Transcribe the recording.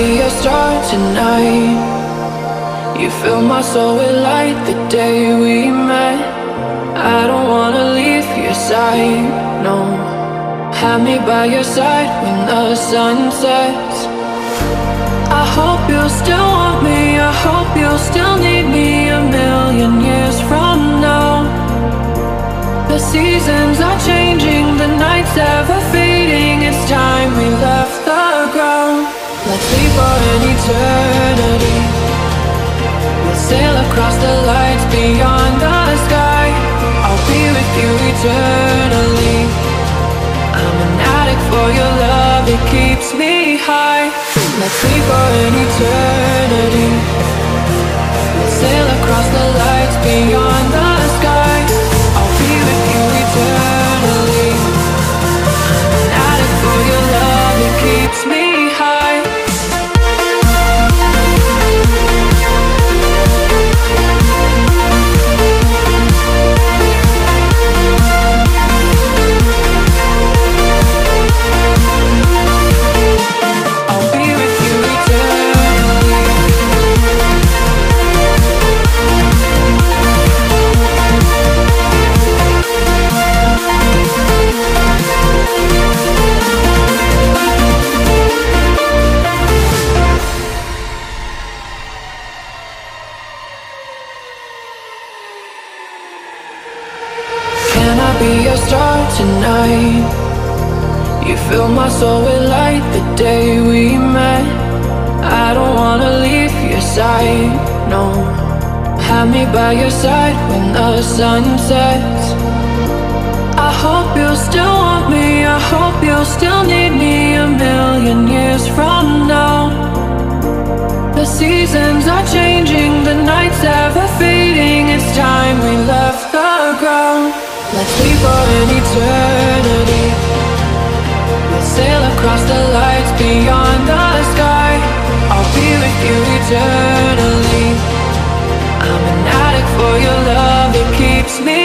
be your star tonight? You fill my soul with light the day we met. I don't wanna leave your side, no. Have me by your side when the sun sets. I hope you still want me. I hope you still need me a million years from now. The seasons are changing, high. Let's leave for an eternity. Be your star tonight? You fill my soul with light the day we met. I don't wanna leave your side, no. Have me by your side when the sun sets. I hope you still want me. I hope you still need me a million years from now. The seasons are changing, the nights ever fading. It's time eternity. We'll sail across the lights beyond the sky. I'll be with you eternally. I'm an addict for your love, it keeps me